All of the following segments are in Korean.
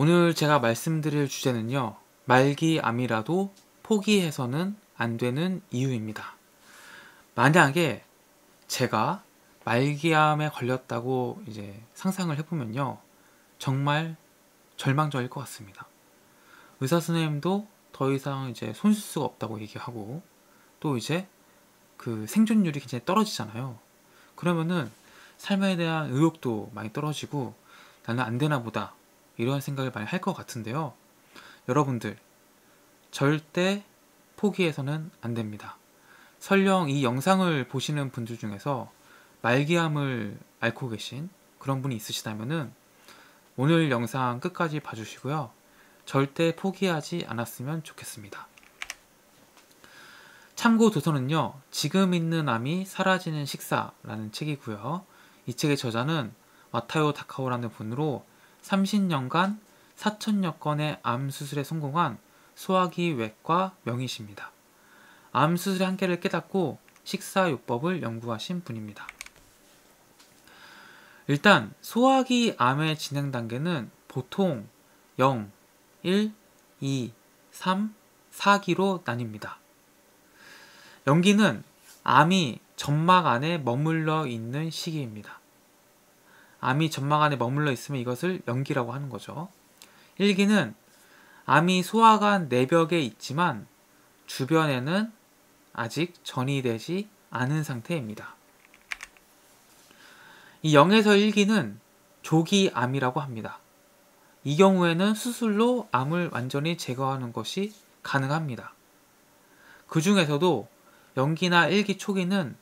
오늘 제가 말씀드릴 주제는요. 말기암이라도 포기해서는 안 되는 이유입니다. 만약에 제가 말기암에 걸렸다고 이제 상상을 해보면요. 정말 절망적일 것 같습니다. 의사 선생님도 더 이상 이제 손 쓸 수가 없다고 얘기하고 또 이제 그 생존율이 굉장히 떨어지잖아요. 그러면은 삶에 대한 의욕도 많이 떨어지고 나는 안 되나 보다 이런 생각을 많이 할 것 같은데요. 여러분들 절대 포기해서는 안 됩니다. 설령 이 영상을 보시는 분들 중에서 말기암을 앓고 계신 그런 분이 있으시다면은 오늘 영상 끝까지 봐주시고요. 절대 포기하지 않았으면 좋겠습니다. 참고 도서는요, 지금 있는 암이 사라지는 식사라는 책이고요. 이 책의 저자는 와타요 다카오라는 분으로 30년간 4천여 건의 암 수술에 성공한 소화기 외과 명의십니다. 암 수술의 한계를 깨닫고 식사요법을 연구하신 분입니다. 일단 소화기 암의 진행 단계는 보통 0, 1, 2, 3, 4기로 나뉩니다. 연기는 암이 점막 안에 머물러 있는 시기입니다. 암이 점막 안에 머물러 있으면 이것을 연기라고 하는 거죠. 1기는 암이 소화관 내벽에 있지만 주변에는 아직 전이되지 않은 상태입니다. 이 0에서 1기는 조기암이라고 합니다. 이 경우에는 수술로 암을 완전히 제거하는 것이 가능합니다. 그 중에서도 연기나 1기 초기는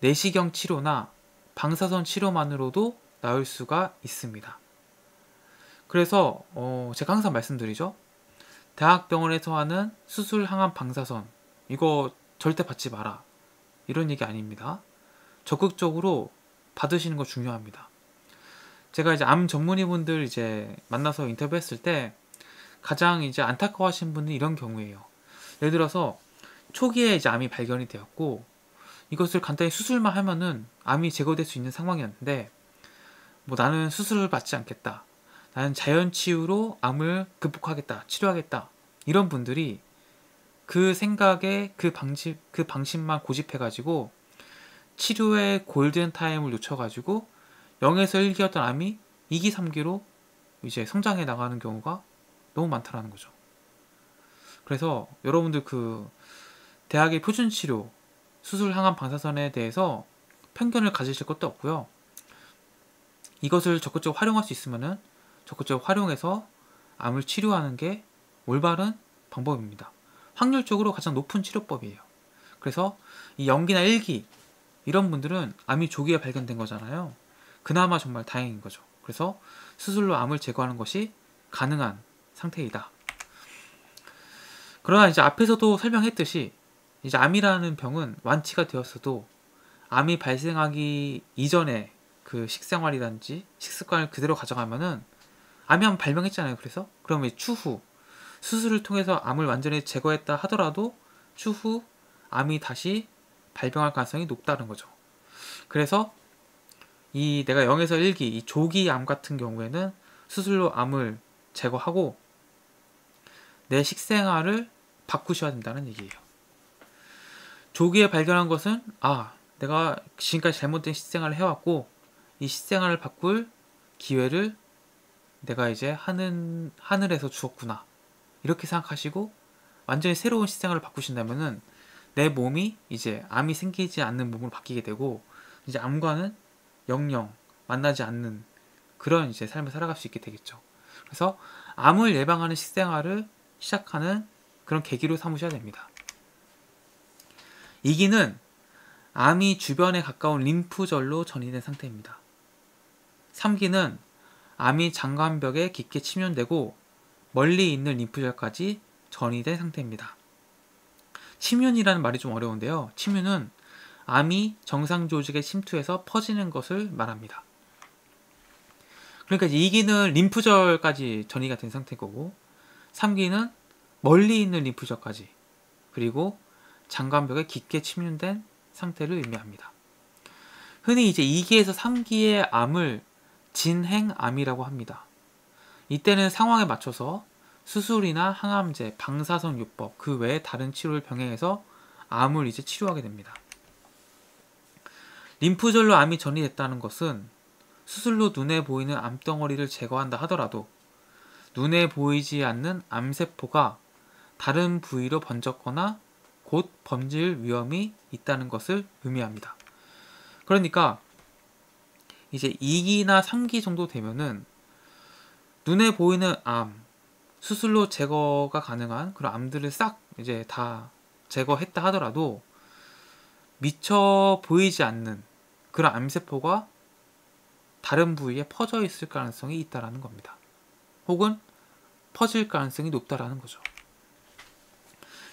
내시경 치료나 방사선 치료만으로도 나을 수가 있습니다. 그래서 어 제가 항상 말씀드리죠. 대학병원에서 하는 수술 항암 방사선 이거 절대 받지 마라. 이런 얘기 아닙니다. 적극적으로 받으시는 거 중요합니다. 제가 이제 암 전문의분들 이제 만나서 인터뷰했을 때 가장 이제 안타까워하신 분은 이런 경우예요. 예를 들어서 초기에 이제 암이 발견이 되었고 이것을 간단히 수술만 하면은 암이 제거될 수 있는 상황이었는데 뭐 나는 수술을 받지 않겠다. 나는 자연 치유로 암을 극복하겠다. 치료하겠다. 이런 분들이 그 생각에 그 방식 그 방식만 고집해 가지고 치료의 골든 타임을 놓쳐 가지고 0에서 1기였던 암이 2기, 3기로 이제 성장해 나가는 경우가 너무 많다라는 거죠. 그래서 여러분들 그 대학의 표준 치료 수술 항암 방사선에 대해서 편견을 가지실 것도 없고요. 이것을 적극적으로 활용할 수 있으면은 적극적으로 활용해서 암을 치료하는 게 올바른 방법입니다. 확률적으로 가장 높은 치료법이에요. 그래서 이 연기나 일기 이런 분들은 암이 조기에 발견된 거잖아요. 그나마 정말 다행인 거죠. 그래서 수술로 암을 제거하는 것이 가능한 상태이다. 그러나 이제 앞에서도 설명했듯이 이제 암이라는 병은 완치가 되었어도 암이 발생하기 이전에 그 식생활이든지 식습관을 그대로 가져가면은 암이 한 발병했잖아요. 그래서 그러면 추후 수술을 통해서 암을 완전히 제거했다 하더라도 추후 암이 다시 발병할 가능성이 높다는 거죠. 그래서 이 내가 0에서 1기 이 조기 암 같은 경우에는 수술로 암을 제거하고 내 식생활을 바꾸셔야 된다는 얘기예요. 조기에 발견한 것은 아 내가 지금까지 잘못된 식생활을 해왔고 이 식생활을 바꿀 기회를 내가 이제 하늘 하늘에서 주었구나 이렇게 생각하시고 완전히 새로운 식생활을 바꾸신다면은 내 몸이 이제 암이 생기지 않는 몸으로 바뀌게 되고 이제 암과는 영영 만나지 않는 그런 이제 삶을 살아갈 수 있게 되겠죠. 그래서 암을 예방하는 식생활을 시작하는 그런 계기로 삼으셔야 됩니다. 이기는 암이 주변에 가까운 림프절로 전이된 상태입니다. 3기는 암이 장관벽에 깊게 침연되고 멀리 있는 림프절까지 전이된 상태입니다. 침윤이라는 말이 좀 어려운데요. 침윤은 암이 정상 조직에 침투해서 퍼지는 것을 말합니다. 그러니까 2기는 림프절까지 전이가 된 상태고 3기는 멀리 있는 림프절까지 그리고 장관벽에 깊게 침륜된 상태를 의미합니다. 흔히 이제 2기에서 3기의 암을 진행암이라고 합니다. 이때는 상황에 맞춰서 수술이나 항암제, 방사선 요법 그 외에 다른 치료를 병행해서 암을 이제 치료하게 됩니다. 림프절로 암이 전이됐다는 것은 수술로 눈에 보이는 암덩어리를 제거한다 하더라도 눈에 보이지 않는 암세포가 다른 부위로 번졌거나 곧 번질 위험이 있다는 것을 의미합니다. 그러니까 이제 2기나 3기 정도 되면은 눈에 보이는 암, 수술로 제거가 가능한 그런 암들을 싹 이제 다 제거했다 하더라도 미처 보이지 않는 그런 암세포가 다른 부위에 퍼져 있을 가능성이 있다라는 겁니다. 혹은 퍼질 가능성이 높다라는 거죠.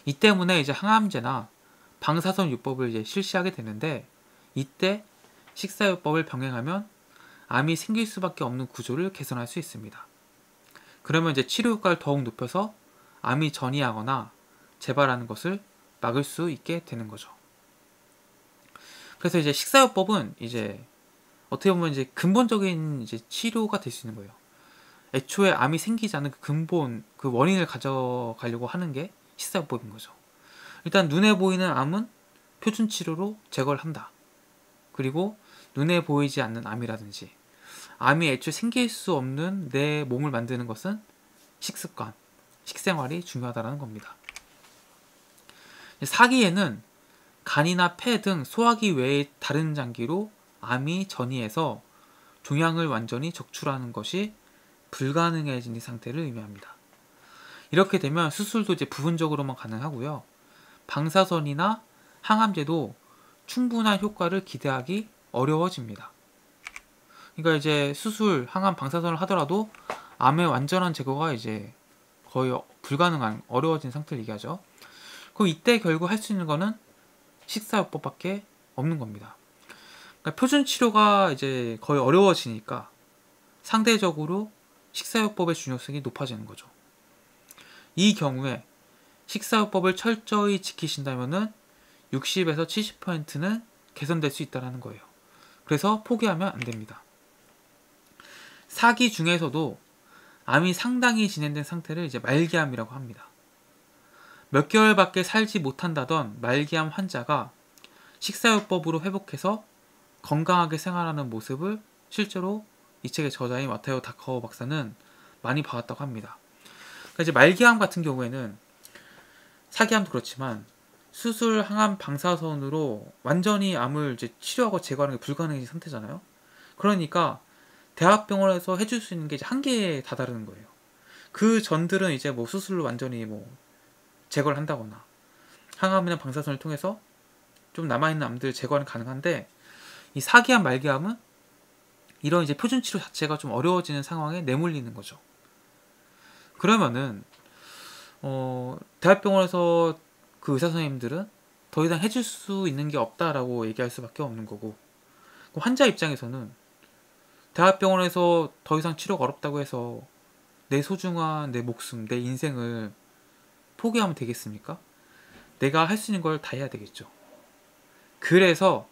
이 때문에 이제 항암제나 방사선 요법을 이제 실시하게 되는데 이때 식사요법을 병행하면 암이 생길 수밖에 없는 구조를 개선할 수 있습니다. 그러면 이제 치료 효과를 더욱 높여서 암이 전이하거나 재발하는 것을 막을 수 있게 되는 거죠. 그래서 이제 식사요법은 이제 어떻게 보면 이제 근본적인 이제 치료가 될 수 있는 거예요. 애초에 암이 생기지 않은 그 근본 그 원인을 가져가려고 하는 게 식사요법인 거죠. 일단 눈에 보이는 암은 표준 치료로 제거를 한다. 그리고 눈에 보이지 않는 암이라든지 암이 애초에 생길 수 없는 내 몸을 만드는 것은 식습관, 식생활이 중요하다는 겁니다. 사기에는 간이나 폐 등 소화기 외의 다른 장기로 암이 전이해서 종양을 완전히 적출하는 것이 불가능해진 상태를 의미합니다. 이렇게 되면 수술도 이제 부분적으로만 가능하고요. 방사선이나 항암제도 충분한 효과를 기대하기 어려워집니다. 그러니까 이제 수술, 항암, 방사선을 하더라도 암의 완전한 제거가 이제 거의 불가능한 어려워진 상태를 얘기하죠. 그럼 이때 결국 할 수 있는 거는 식사요법밖에 없는 겁니다. 그러니까 표준 치료가 이제 거의 어려워지니까 상대적으로 식사요법의 중요성이 높아지는 거죠. 이 경우에 식사요법을 철저히 지키신다면은 60에서 70%는 개선될 수 있다는 거예요. 그래서 포기하면 안 됩니다. 사기 중에서도 암이 상당히 진행된 상태를 이제 말기암이라고 합니다. 몇 개월밖에 살지 못한다던 말기암 환자가 식사요법으로 회복해서 건강하게 생활하는 모습을 실제로 이 책의 저자인 마테오 다커 박사는 많이 봐왔다고 합니다. 그러니까 이제 말기암 같은 경우에는 사기암도 그렇지만 수술, 항암, 방사선으로 완전히 암을 이제 치료하고 제거하는 게 불가능해진 상태잖아요. 그러니까 대학병원에서 해줄 수 있는 게 이제 한계에 다다르는 거예요. 그 전들은 이제 뭐 수술로 완전히 뭐 제거를 한다거나 항암이나 방사선을 통해서 좀 남아있는 암들 제거는 가능한데 이 사기암 말기암은 이런 이제 표준 치료 자체가 좀 어려워지는 상황에 내몰리는 거죠. 그러면은 어 대학병원에서 그 의사 선생님들은 더 이상 해줄 수 있는 게 없다라고 얘기할 수밖에 없는 거고 환자 입장에서는 대학병원에서 더 이상 치료가 어렵다고 해서 내 소중한 내 목숨, 내 인생을 포기하면 되겠습니까? 내가 할 수 있는 걸 다 해야 되겠죠. 그래서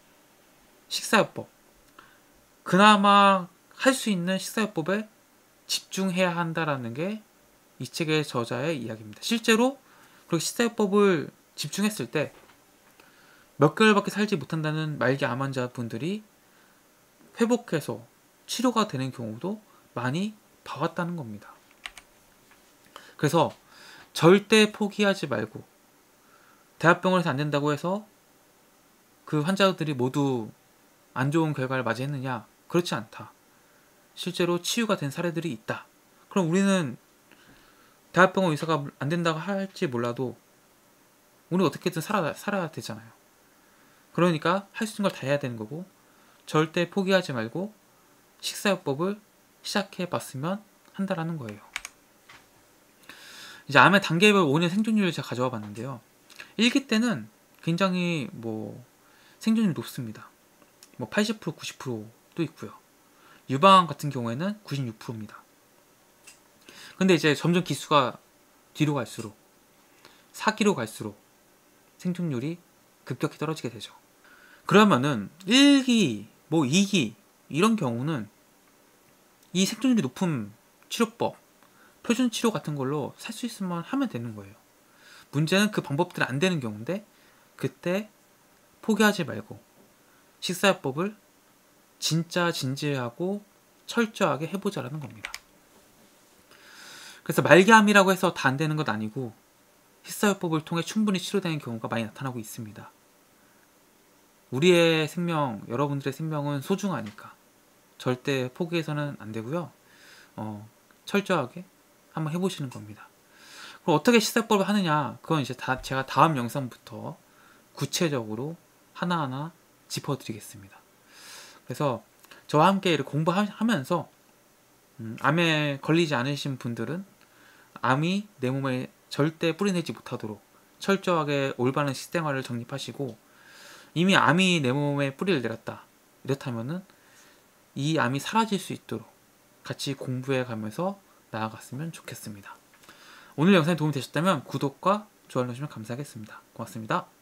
식사요법. 그나마 할 수 있는 식사요법에 집중해야 한다라는 게 이 책의 저자의 이야기입니다. 실제로 그렇게 식사요법을 집중했을 때 몇 개월밖에 살지 못한다는 말기 암 환자분들이 회복해서 치료가 되는 경우도 많이 봐왔다는 겁니다. 그래서 절대 포기하지 말고 대학병원에서 안 된다고 해서 그 환자들이 모두 안 좋은 결과를 맞이했느냐? 그렇지 않다. 실제로 치유가 된 사례들이 있다. 그럼 우리는 대학병원 의사가 안 된다고 할지 몰라도 우리 어떻게든 살아, 살아야 되잖아요. 그러니까 할 수 있는 걸 다 해야 되는 거고 절대 포기하지 말고 식사요법을 시작해 봤으면 한다라는 거예요. 이제 암의 단계별 5년 생존율을 제가 가져와 봤는데요. 1기 때는 굉장히 뭐 생존율이 높습니다. 뭐 80% 90%도 있고요. 유방 같은 경우에는 96%입니다. 근데 이제 점점 기수가 뒤로 갈수록 4기로 갈수록 생존율이 급격히 떨어지게 되죠. 그러면은 1기, 뭐 2기 이런 경우는 이 생존율이 높은 치료법 표준 치료 같은 걸로 살 수 있으면 하면 되는 거예요. 문제는 그 방법들이 안 되는 경우인데 그때 포기하지 말고 식사요법을 진짜 진지하고 철저하게 해보자라는 겁니다. 그래서 말기암이라고 해서 다 안 되는 것 아니고 식사요법을 통해 충분히 치료되는 경우가 많이 나타나고 있습니다. 우리의 생명, 여러분들의 생명은 소중하니까 절대 포기해서는 안 되고요. 어, 철저하게 한번 해보시는 겁니다. 그럼 어떻게 식사법을 하느냐? 그건 이제 다 제가 다음 영상부터 구체적으로 하나하나 짚어드리겠습니다. 그래서 저와 함께 공부하면서 음, 암에 걸리지 않으신 분들은 암이 내 몸에 절대 뿌리내지 못하도록 철저하게 올바른 식생활을 정립하시고 이미 암이 내 몸에 뿌리를 내렸다. 이렇다면은 이 암이 사라질 수 있도록 같이 공부해 가면서 나아갔으면 좋겠습니다. 오늘 영상이 도움이 되셨다면 구독과 좋아요 눌러주시면 감사하겠습니다. 고맙습니다.